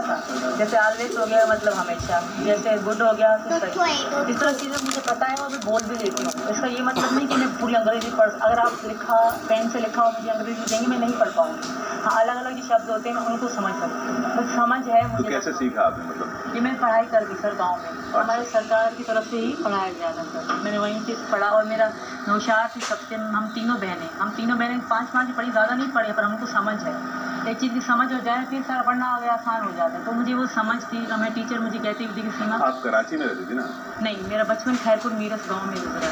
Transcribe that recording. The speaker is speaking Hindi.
लिखा था जैसे ऑलवेज हो गया मतलब हमेशा। जैसे गुड हो गया तो इस तरह चीज़ें मुझे पता है और मैं बोल भी लेती हूँ। इसका ये मतलब नहीं कि मैं पूरी अंग्रेज़ी पढ़ अगर आप लिखा पेन से लिखा हो मुझे अंग्रेज़ी देंगे मैं नहीं पढ़ पाऊँगी। हाँ अलग अलग जो शब्द होते हैं मैं उनको समझ सकती हूँ। तो समझ है मुझे तो मुझे कैसे सीखा आपने मतलब? ये मैंने पढ़ाई कर दी सर गाँव में। हमारे सरकार की तरफ़ से ही पढ़ाया गया था सर। मैंने वहीं से पढ़ा और मेरा नौशाद थी सबसे हम तीनों बहनें हम तीनों बहनें पाँच पाँच पढ़ी ज़्यादा नहीं पढ़ी पर हमको समझ है। एक चीज़ की समझ हो जाए फिर सर पढ़ना आसान हो जाता है। तो मुझे वो समझ थी और मैं टीचर मुझे कहती हुई थी कि सीमा आप कराची में रहती थी ना? नहीं मेरा बचपन खैरपुर मीरस गाँव में गुजरा